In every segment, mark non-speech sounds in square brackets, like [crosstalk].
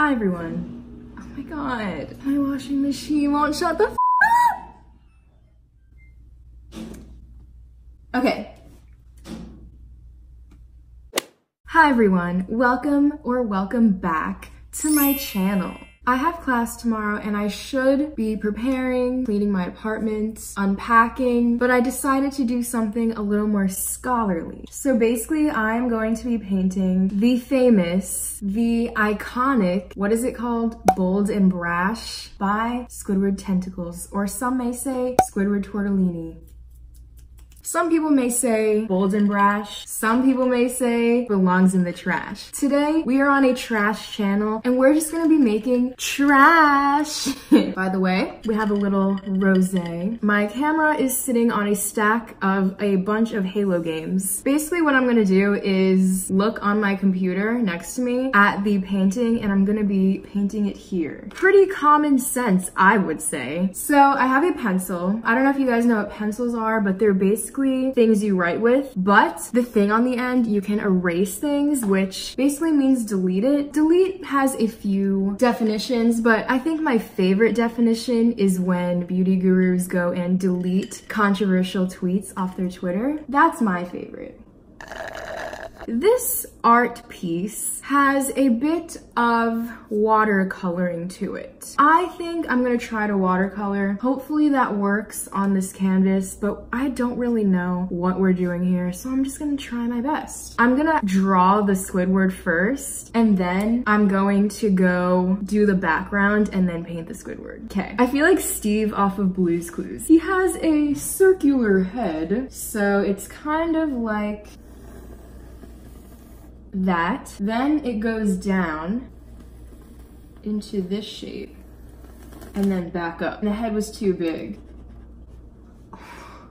Hi everyone. Oh my god, my washing machine won't shut the up. Okay. Hi everyone, welcome or welcome back to my channel. I have class tomorrow and I should be preparing, cleaning my apartment, unpacking, but I decided to do something a little more scholarly. So basically I'm going to be painting the famous, the iconic, what is it called? Bold and Brash by Squidward Tentacles, or some may say Squidward Tortellini. Some people may say bold and brash. Some people may say belongs in the trash. Today, we are on a trash channel and we're just gonna be making trash. [laughs] By the way, we have a little rosé. My camera is sitting on a stack of a bunch of Halo games. Basically what I'm gonna do is look on my computer next to me at the painting and I'm gonna be painting it here. Pretty common sense, I would say. So I have a pencil. I don't know if you guys know what pencils are, but they're basically basically things you write with, but the thing on the end, you can erase things, which basically means delete it. Delete has a few definitions, but I think my favorite definition is when beauty gurus go and delete controversial tweets off their Twitter. That's my favorite. This art piece has a bit of watercoloring to it. I think I'm gonna try to watercolor. Hopefully that works on this canvas, but I don't really know what we're doing here, so I'm just gonna try my best. I'm gonna draw the Squidward first, and then I'm going to go do the background and then paint the Squidward. Okay, I feel like Steve off of Blue's Clues. He has a circular head, so it's kind of like that. Then it goes down into this shape and then back up. The head was too big. [sighs]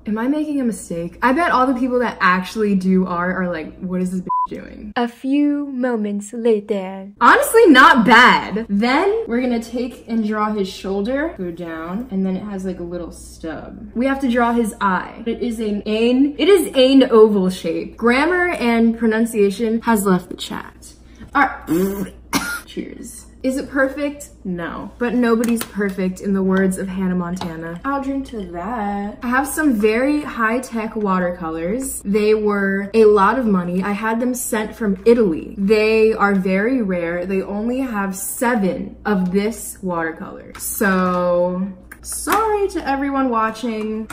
Am I making a mistake? I bet all the people that actually do art are like, what is this doing? A few moments later. Honestly, not bad. Then we're gonna take and draw his shoulder, go down, and then it has like a little stub. We have to draw his eye. It is an ain, it is an oval shape. Grammar and pronunciation has left the chat. All right, [coughs] cheers. Is it perfect? No. But nobody's perfect in the words of Hannah Montana. I'll drink to that. I have some very high-tech watercolors. They were a lot of money. I had them sent from Italy. They are very rare. They only have seven of this watercolor. So sorry to everyone watching.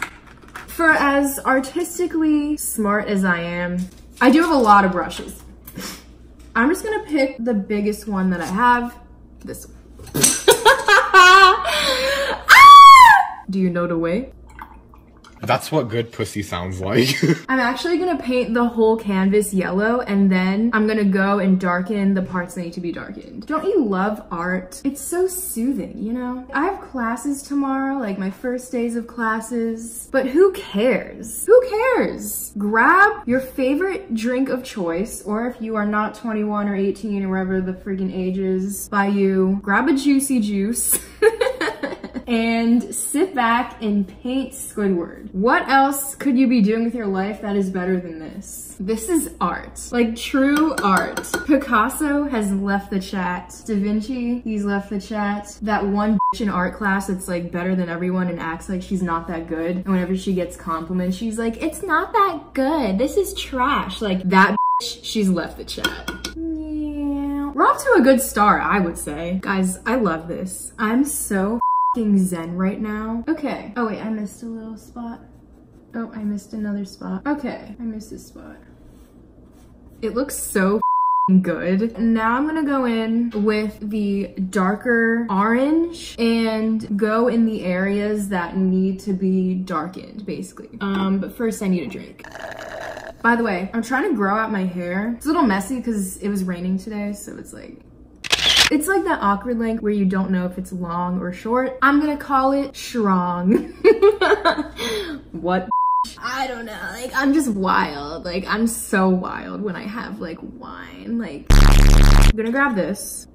For as artistically smart as I am, I do have a lot of brushes. [laughs] I'm just gonna pick the biggest one that I have this one. [laughs] Ah! Do you know the way? That's what good pussy sounds like. [laughs] I'm actually gonna paint the whole canvas yellow and then I'm gonna go and darken the parts that need to be darkened. Don't you love art? It's so soothing, you know? I have classes tomorrow, like my first days of classes, but who cares? Who cares? Grab your favorite drink of choice, or if you are not 21 or 18 or whatever the freaking age is by you, grab a juicy juice. [laughs] and sit back and paint Squidward. What else could you be doing with your life that is better than this? This is art, like true art. Picasso has left the chat. Da Vinci, he's left the chat. That one in art class that's like better than everyone and acts like she's not that good. And whenever she gets compliments, she's like, it's not that good. This is trash. Like that she's left the chat. We're off to a good start, I would say. Guys, I love this. I'm so zen right now. Okay. Oh wait, I missed a little spot. Oh, I missed another spot. Okay, I missed this spot. It looks so good. Now I'm gonna go in with the darker orange and go in the areas that need to be darkened, basically. Um, but first I need a drink. By the way, I'm trying to grow out my hair. It's a little messy because it was raining today, so it's like it's like that awkward length where you don't know if it's long or short. I'm gonna call it strong. [laughs] what? I don't know, like I'm just wild. Like I'm so wild when I have like wine. Like I'm gonna grab this.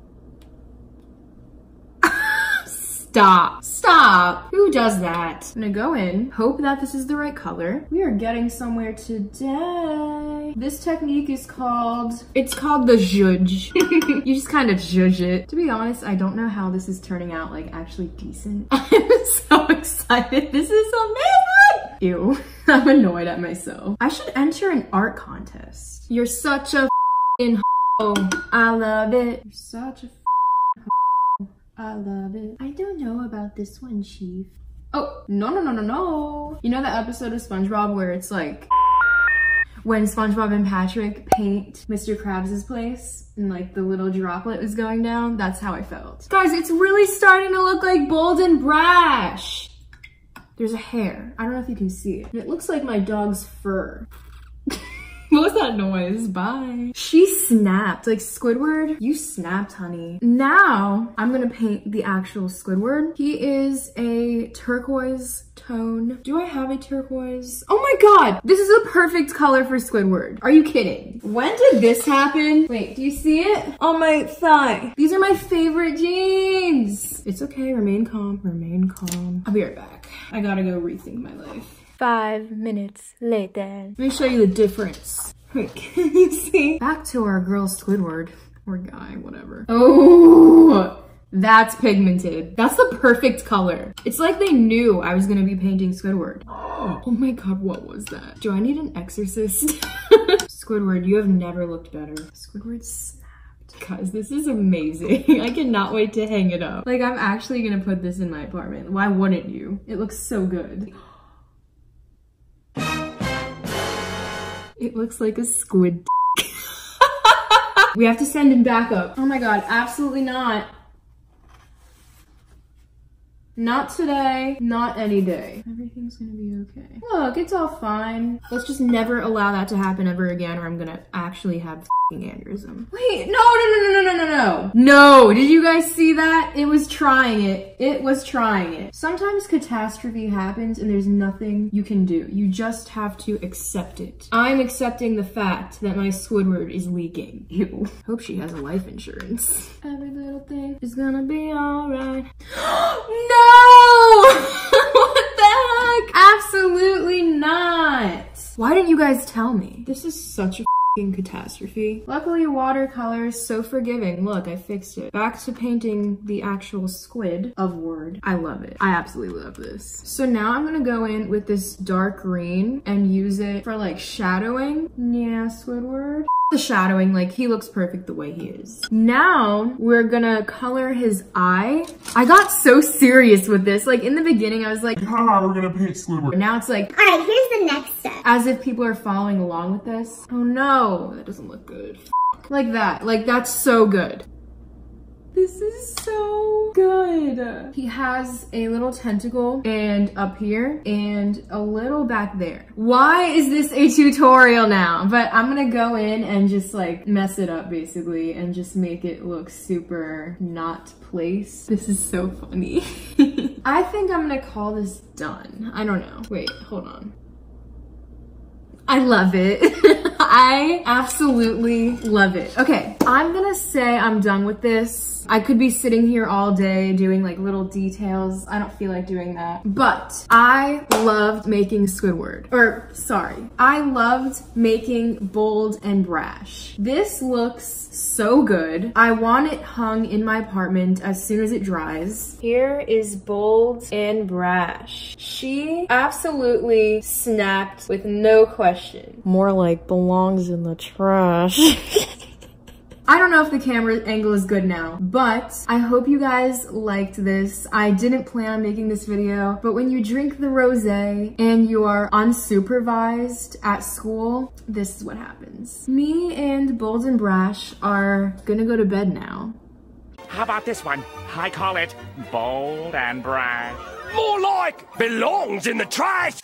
Stop. Stop! Who does that? I'm gonna go in, hope that this is the right color. We are getting somewhere today. This technique is called, it's called the zhuzh. [laughs] you just kind of zhuzh it. To be honest, I don't know how this is turning out like actually decent. [laughs] I'm so excited. This is amazing! Ew, [laughs] I'm annoyed at myself. I should enter an art contest. You're such a in I love it. You're such a I love it. I don't know about this one, Chief. Oh, no, no, no, no, no. You know that episode of SpongeBob where it's like when SpongeBob and Patrick paint Mr. Krabs' place and like the little droplet was going down? That's how I felt. Guys, it's really starting to look like Bold and Brash. There's a hair. I don't know if you can see it. It looks like my dog's fur. What was that noise? Bye. She snapped. Like, Squidward, you snapped, honey. Now, I'm gonna paint the actual Squidward. He is a turquoise tone. Do I have a turquoise? Oh my god! This is a perfect color for Squidward. Are you kidding? When did this happen? Wait, do you see it? On my thigh. These are my favorite jeans. It's okay, remain calm, remain calm. I'll be right back. I gotta go rethink my life. Five minutes later. Let me show you the difference. Wait, [laughs] can you see? Back to our girl Squidward. Or guy, whatever. Oh, that's pigmented. That's the perfect color. It's like they knew I was gonna be painting Squidward. [gasps] Oh my god, what was that? Do I need an exorcist? [laughs] Squidward, you have never looked better. Squidward snapped. Guys, this is amazing. [laughs] I cannot wait to hang it up. Like, I'm actually gonna put this in my apartment. Why wouldn't you? It looks so good. [gasps] [gasps] It looks like a squid. [laughs] [laughs] we have to send him back up. Oh my god, absolutely not. Not today, not any day. Everything's gonna be okay. Look, it's all fine. Let's just never allow that to happen ever again or I'm gonna actually have aneurysm. Wait, no, no, no, no, no, no, no, no. No, did you guys see that? It was trying it. It was trying it. Sometimes catastrophe happens and there's nothing you can do. You just have to accept it. I'm accepting the fact that my Squidward is leaking. Ew. Hope she has a life insurance. Every little thing is gonna be alright. [gasps] [gasps] [gasps] no! [laughs] what the heck? Absolutely not. Why didn't you guys tell me? This is such a catastrophe. Luckily, watercolor is so forgiving. Look, I fixed it. Back to painting the actual squid of Word. I love it. I absolutely love this. So now I'm gonna go in with this dark green and use it for like shadowing. Yeah, Squidward the shadowing, like he looks perfect the way he is. Now we're gonna color his eye. I got so serious with this. Like in the beginning, I was like, ah, we're gonna paint Squidward. Now it's like, all right, here's the next step. As if people are following along with this. Oh no, that doesn't look good. Like that, like that's so good. This is so good. He has a little tentacle and up here and a little back there. Why is this a tutorial now? But I'm gonna go in and just like mess it up basically and just make it look super not place. This is so funny. [laughs] I think I'm gonna call this done. I don't know. Wait, hold on. I love it. [laughs] I absolutely love it. Okay, I'm gonna say I'm done with this. I could be sitting here all day doing like little details. I don't feel like doing that. But I loved making Squidward. Or sorry, I loved making Bold and Brash. This looks so good. I want it hung in my apartment as soon as it dries. Here is Bold and Brash. She absolutely snapped with no question. More like belongs in the trash. [laughs] I don't know if the camera angle is good now, but I hope you guys liked this. I didn't plan on making this video, but when you drink the rosé and you are unsupervised at school, this is what happens. Me and Bold and Brash are gonna go to bed now. How about this one? I call it bold and brash. More like belongs in the trash.